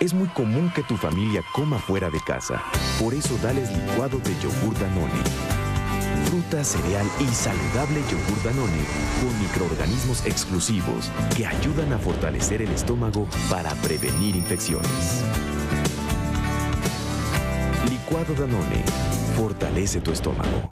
Es muy común que tu familia coma fuera de casa. Por eso dales licuado de yogur Danone. Fruta, cereal y saludable yogur Danone con microorganismos exclusivos que ayudan a fortalecer el estómago para prevenir infecciones. Licuado Danone. Fortalece tu estómago.